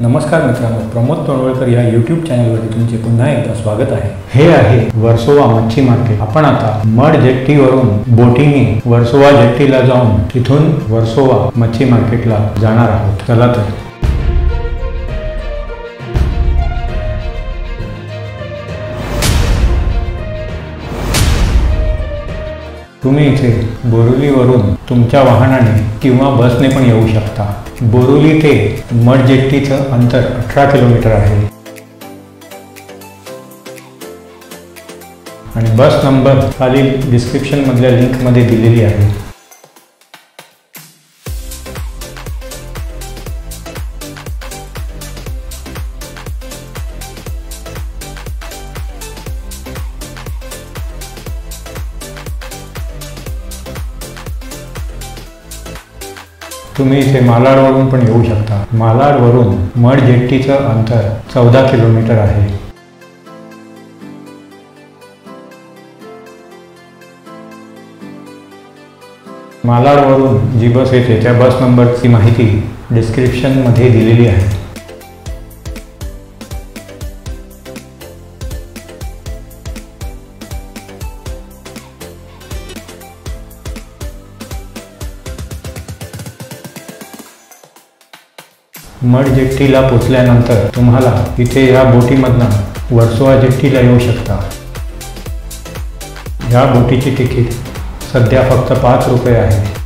नमस्कार मित्रांनो प्रमोद तोंडवळकर या यूट्यूब चॅनलवरती तुमचे पुन्हा एकदा स्वागत आहे. हे आहे वर्सोवा मच्छी मार्केट आपण आता मड जेट्टीवरून बोटिंगने वर्सोवा जेट्टीला जाऊन तिथून वर्सोवा मच्छी मार्केटला जाणार आहोत. चला तर. तुम्ही इथे बोरुलीवरून तुमच्या वाहनाने किंवा बसने पण येऊ शकता. बोरुली ते मठ जेट्टीचं अंतर अठरा किलोमीटर आहे. आणि बस नंबर खालील डिस्क्रिप्शनमधल्या लिंकमध्ये दिलेली आहे. तुम्ही इथे मालाडवरून पण येऊ शकता. मालाडवरून मड जेट्टीचं अंतर चौदा किलोमीटर आहे. मालाडवरून जी बस येते त्या बस नंबरची माहिती डिस्क्रिप्शनमध्ये दिलेली आहे. मड जेट्टीला पोचल्यानंतर तुम्हाला इथे या बोटीमधनं वर्सोवा जेट्टीला येऊ शकता. या बोटीची तिकीट सध्या फक्त पाच रुपये आहे.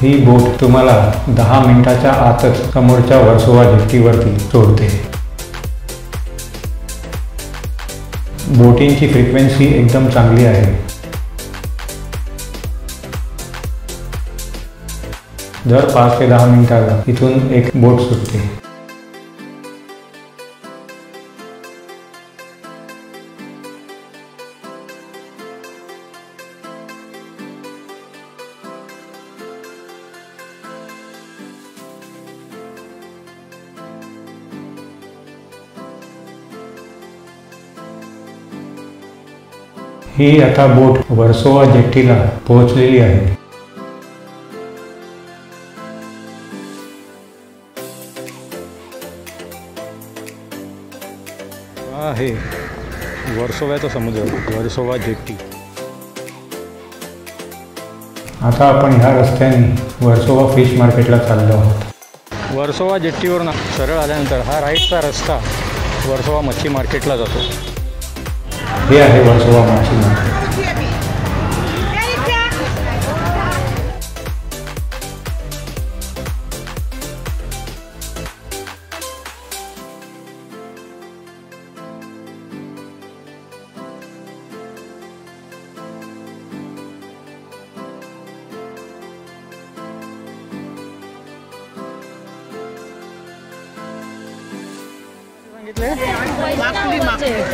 ही बोट तुम्हाला दहा मिनिटाच्या आतच समोरच्या वर्सोवा जेट्टीवरती सोडते बोटींची फ्रिक्वेन्सी एकदम चांगली आहे. दर पाच ते दहा मिनिटाला इथून एक बोट सुटते. ही आता बोट वर्सोवा जेट्टीला पोहोचलेली आहे. आहे. वर्सोव्याचा समुद्र वर्सोवा जेट्टी आता आपण ह्या रस्त्याने वर्सोवा फिश मार्केटला चाललो आहोत. वर्सोवा जेट्टीवरून सरळ आल्यानंतर हा राईटचा रस्ता वर्सोवा मच्छी मार्केटला जातो. हे आहे वर्सोवा मच्छी मार्केट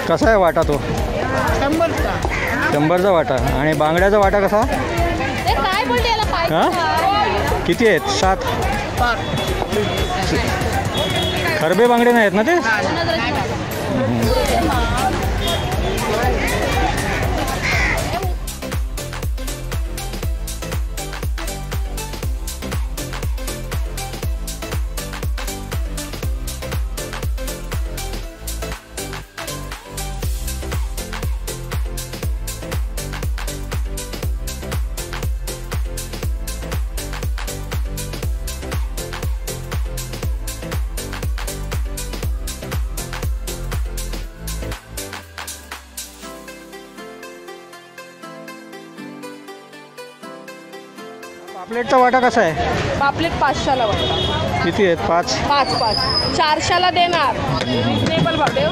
कसा आहे वाटा तो? शंभरचा. वाटा. आणि बांगड्याचा वाटा कसा? ते काय बोलले याला पाय हा? किती आहेत? सात? खरबे बांगडे नाही आहेत ना ते? पापलेटचा वाटा कसा आहे? पापलेट पाचशेला वाटला किती आहेत? पाच? पाच पाच. चारशेला देणार. रिजनेबल भाडे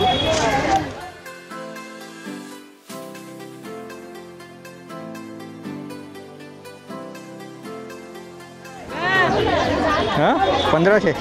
हां? पंधराशे?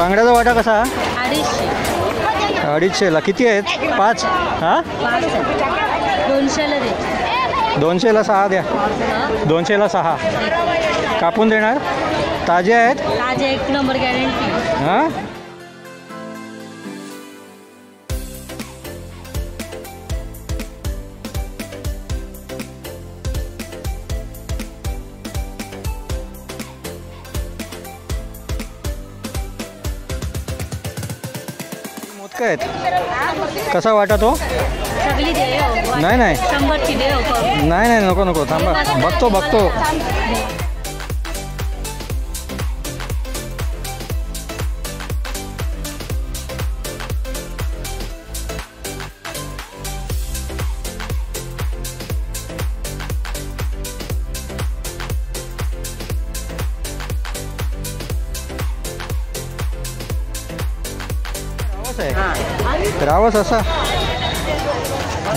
बांगड्याचा वाटा कसा? अडीचशे. अडीचशेला. किती आहेत? पाच? हां. दोनशेला दोनशेला सहा द्या. दोनशेला सहा. कापून देणार? ताजे आहेत? ताजे एक नंबर गॅरंटी. हां? मोदक आहेत. कसा वाटा तो दे हो. नाही नाही. हो. नाही नाही नको नको. थांबा. बघतो बघतो. रावस आहे रावस असा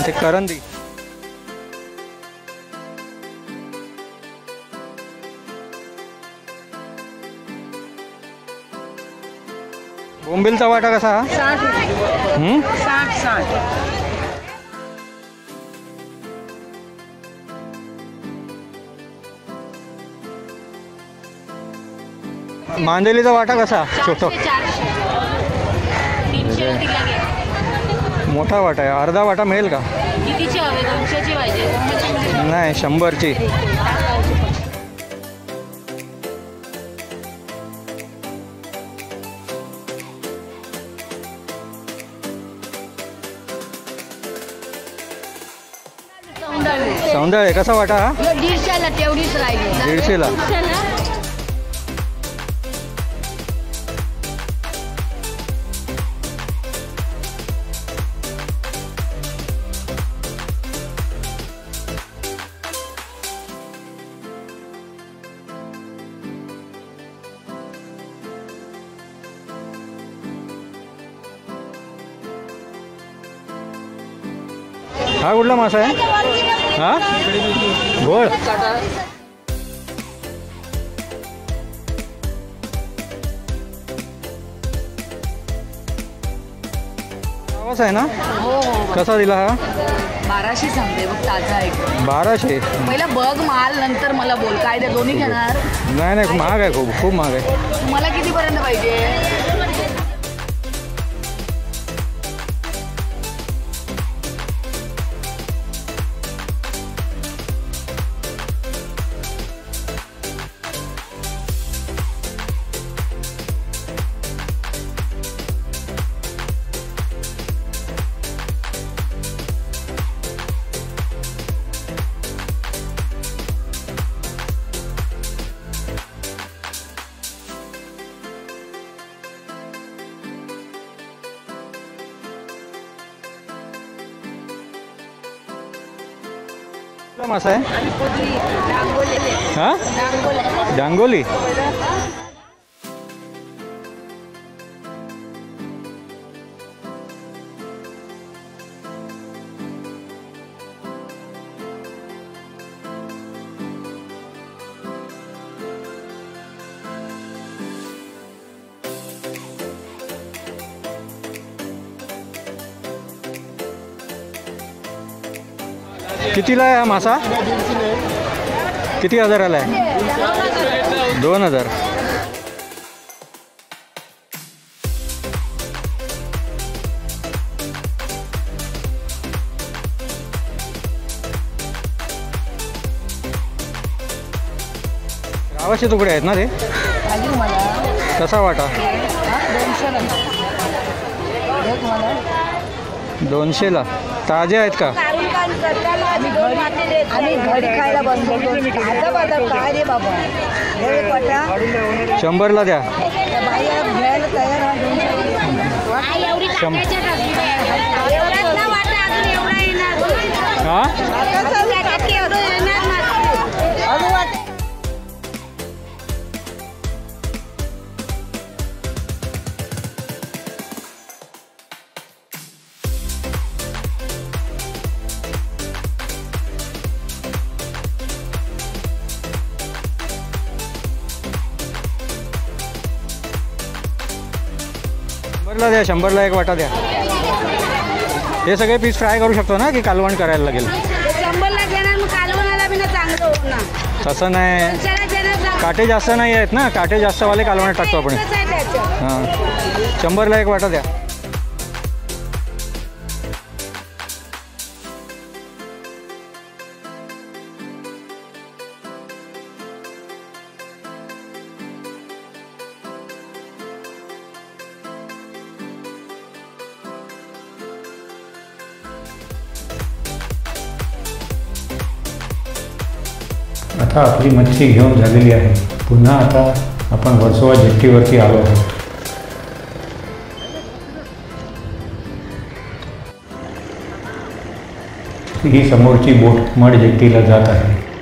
ते करंदी बोंबिलचा वाटा कसा हा? हं? साठ मांदेलीचा वाटा कसा छोटो। घे मोठा वाटा आहे. अर्धा वाटा मिळेल का? कितीची हवे? दोनशेची पाहिजे. दोनशेची नाही शंभरची. सौंदर्य. कसा वाटा हा? दीडशेला तेवढीच राहिली. दीडशेला? हा कुठला मासा आहे? हा? गोळ आवाज आहे ना? हो हो कसा दिला हा? बाराशे सांगते बघ ताजा आहे. बाराशे? पहिला बघ माल नंतर मला बोल. काय ते दोन्ही घेणार? नाही नाही महाग आहे खूप खूप महाग आहे. तुम्हाला कितीपर्यंत पाहिजे? मासा आहे? हा? डांगोली? कितीला आहे हा मासा? किती हजाराला आहे दोन हजार. गावाचे तुकडे आहेत ना ते? कसा वाटा? दोनशेला. ताजे आहेत का? आम्ही घरी खायला बसलो बाजार काय रे बाबा? हे शंभरला द्या. त्या घ्यायला तयार दोनशे एवढा हा? शंभरला द्या शंभरला एक वाटा द्या. हे सगळे पीस फ्राय करू शकतो ना की कालवण करायला लागेल? तसं नाही. काटे जास्त नाही आहेत ना काटे जास्तवाले कालवणात टाकतो आपण? हां. शंभरला एक वाटा द्या. आता आपली मच्छी घेऊन झालेली आहे. पुन्हा आता आपण वर्सोवा जेट्टीवरती आलो आहोत. ही समोरची बोट मड जेट्टीला जात आहे.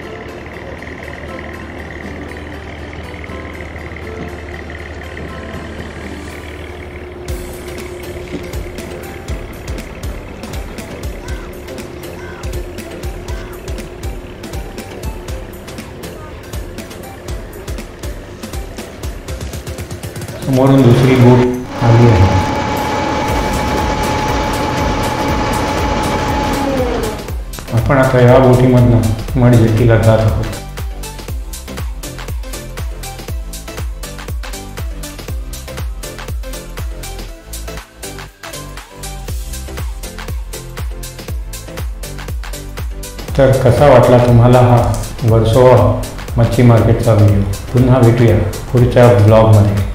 समोरून दुसरी बोट आली आहे. आपण आता या बोटीमधनं मड जेटीला जात आहोत. तर कसा वाटला तुम्हाला हा वर्सोवा मच्छी मार्केटचा व्हिडिओ? पुन्हा भेटूया पुढच्या ब्लॉगमध्ये.